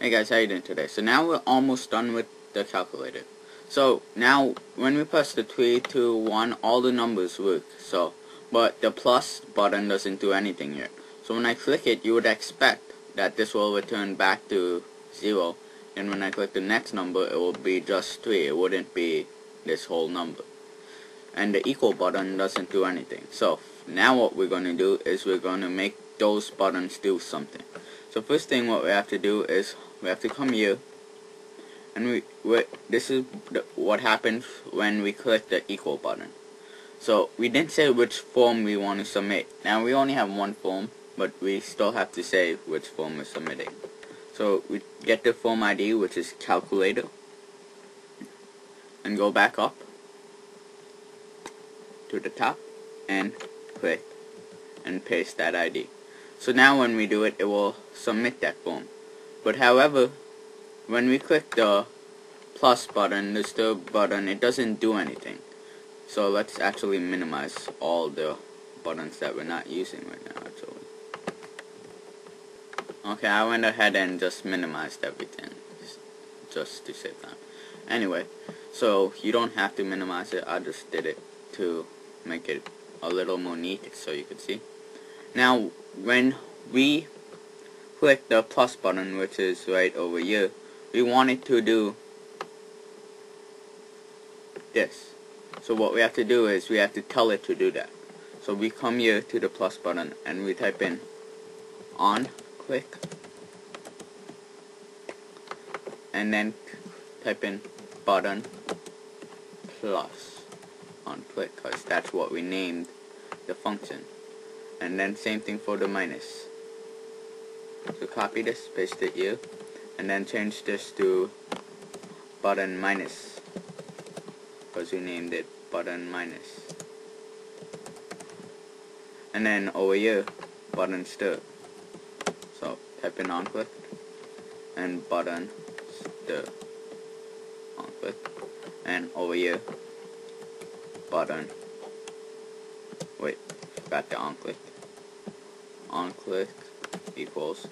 Hey guys, how you doing today? So now we're almost done with the calculator. So now when we press the 3, 2, 1, all the numbers work. So, but the plus button doesn't do anything yet. So when I click it, you would expect that this will return back to 0. And when I click the next number, it will be just 3. It wouldn't be this whole number. And the equal button doesn't do anything. So now what we're going to do is we're going to make those buttons do something. So first thing what we have to do is we have to come here and we, we this is the, what happens when we click the equal button. So we didn't say which form we want to submit. Now we only have one form but we still have to say which form we're submitting. So we get the form ID which is calculator and go back up to the top and click and paste that ID. So now when we do it, it will submit that form. But however, when we click the plus button, the stir button, it doesn't do anything. So let's actually minimize all the buttons that we're not using right now actually. Okay, I went ahead and just minimized everything just to save time. Anyway, so you don't have to minimize it, I just did it to make it a little more neat so you could see. Now, when we click the plus button, which is right over here, we want it to do this. So what we have to do is we have to tell it to do that. So we come here to the plus button and we type in on click and then type in button plus on click because that's what we named the function and then same thing for the minus. So copy this paste it here and then change this to button minus because we named it button minus. And then over here button stir. So type in on click and button stir on click and over here button wait got the on click. On click equals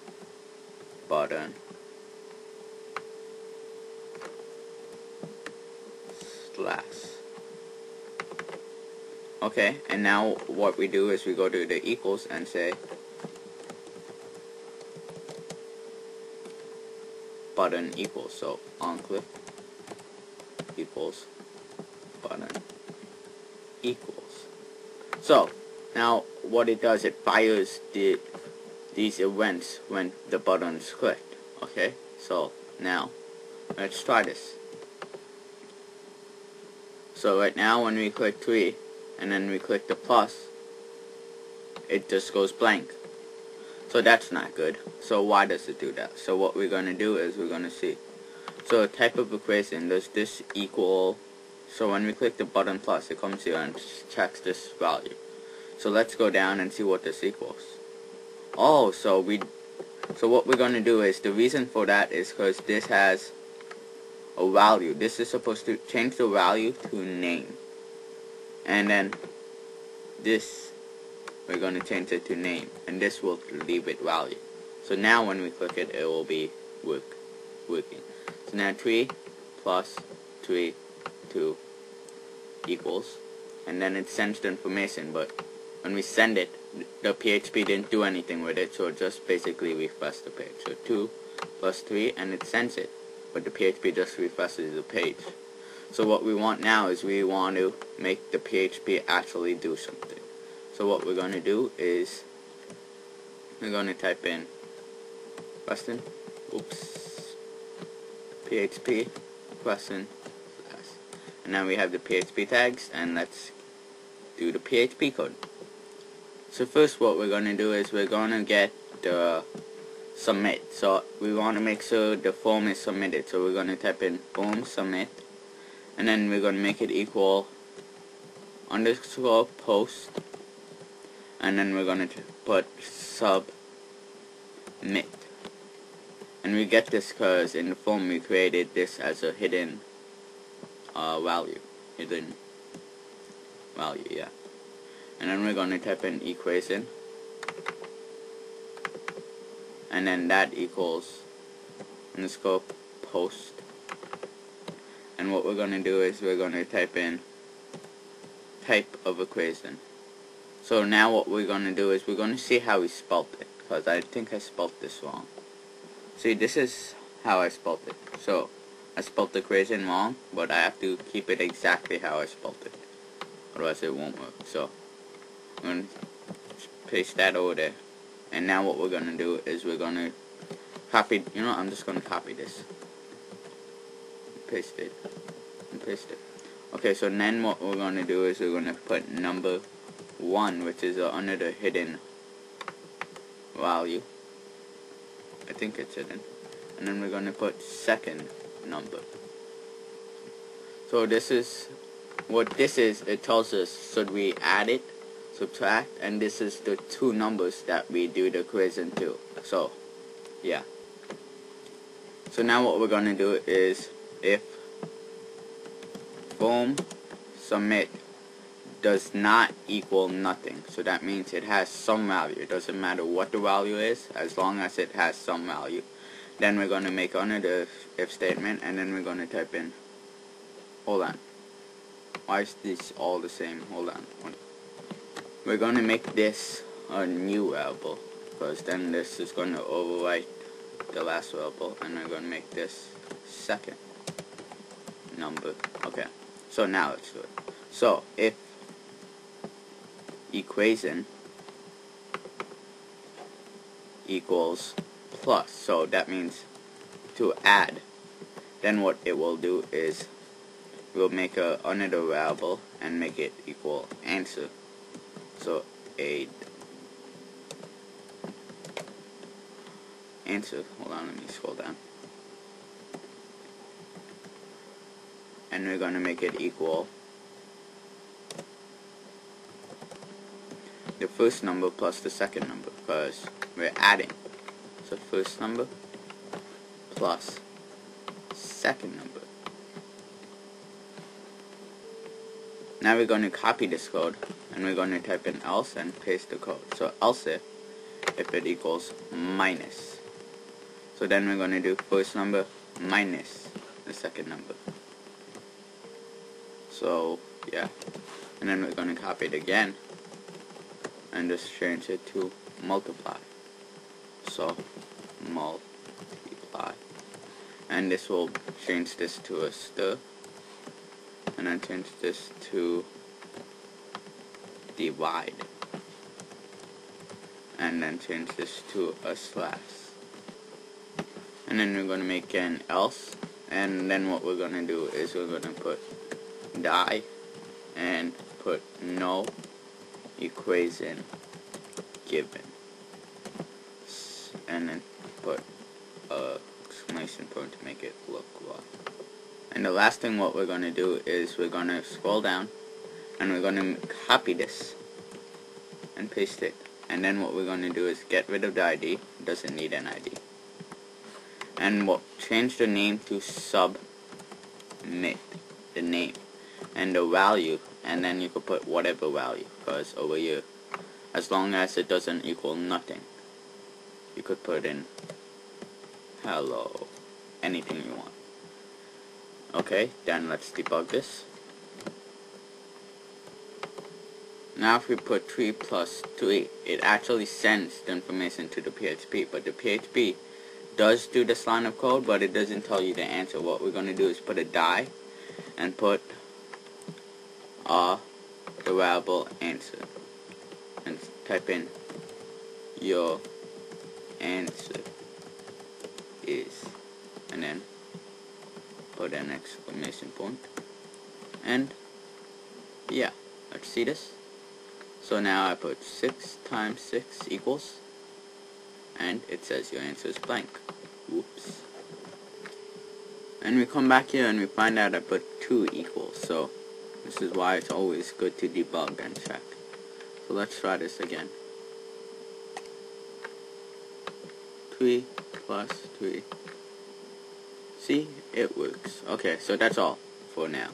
button. Slash. Okay and now what we do is we go to the equals and say button equals. So on click equals button equals. So now what it does it fires the these events when the button is clicked okay? So now let's try this. So right now when we click 3 and then we click the plus it just goes blank. So that's not good. So why does it do that? So what we're going to do is we're going to see. So type of equation does this equal so when we click the button plus it comes here and checks this value so let's go down and see what this equals. Oh, so we, so what we're going to do is, the reason for that is because this has a value. This is supposed to change the value to name. And then this, we're going to change it to name. And this will leave it value. So now when we click it, it will be work, working. So now 3 plus 3, 2 equals. And then it sends the information, but when we send it, the PHP didn't do anything with it, so just basically refreshed the page. So 2 plus 3, and it sends it, but the PHP just refreshes the page. So what we want now is we want to make the PHP actually do something. So what we're going to do is, we're going to type in question, oops, PHP, question, and now we have the PHP tags, and let's do the PHP code. So first what we're going to do is we're going to get the submit. So we want to make sure the form is submitted. So we're going to type in form submit and then we're going to make it equal underscore post and then we're going to put submit. And we get this because in the form we created this as a hidden uh, value. Hidden value, yeah and then we're going to type in equation. And then that equals and post. And what we're going to do is we're going to type in type of equation. So now what we're going to do is we're going to see how we spelt it because I think I spelt this wrong. See this is how I spelt it. So I spelt the equation wrong but I have to keep it exactly how I spelt it. Otherwise it won't work. So I'm paste that over there and now what we're going to do is we're going to copy, you know, I'm just going to copy this. Paste it. And paste it. Okay, so then what we're going to do is we're going to put number 1, which is under the hidden value. I think it's hidden. And then we're going to put second number. So this is, what this is, it tells us, should we add it subtract and this is the two numbers that we do the quiz into so yeah. So now what we're gonna do is if form submit does not equal nothing. So that means it has some value. It doesn't matter what the value is as long as it has some value. Then we're going to make another if statement and then we're going to type in hold on. Why is this all the same? Hold on we're going to make this a new variable because then this is going to overwrite the last variable and we're going to make this second number. Okay so now let's do it. So if equation equals plus so that means to add then what it will do is we'll make a another variable and make it equal answer so a answer. Hold on, let me scroll down. And we're going to make it equal the first number plus the second number because we're adding. So first number plus second number. Now we're going to copy this code and we're going to type in else and paste the code. So else if, if it equals minus. So then we're going to do first number minus the second number. So yeah, and then we're going to copy it again and just change it to multiply. So multiply. And this will change this to a stir and then change this to divide and then change this to a slash and then we're going to make an else. And then what we're going to do is we're going to put die and put no equation given. And then put a exclamation point to make it look well and the last thing what we're going to do is we're going to scroll down and we're going to copy this and paste it. And then what we're going to do is get rid of the ID. It doesn't need an ID. And we'll change the name to submit the name and the value and then you could put whatever value because over here as long as it doesn't equal nothing you could put in hello anything you want Okay, then let's debug this. Now if we put 3 plus 3, it actually sends the information to the PHP, but the PHP does do this line of code, but it doesn't tell you the answer. What we're going to do is put a die and put uh, a variable answer and type in your answer is an exclamation point. And yeah let's see this so now I put 6 times 6 equals and it says your answer is blank. Whoops. And we come back here and we find out I put 2 equals so this is why it's always good to debug and check so let's try this again. 3 plus 3 See, it works. Okay, so that's all for now.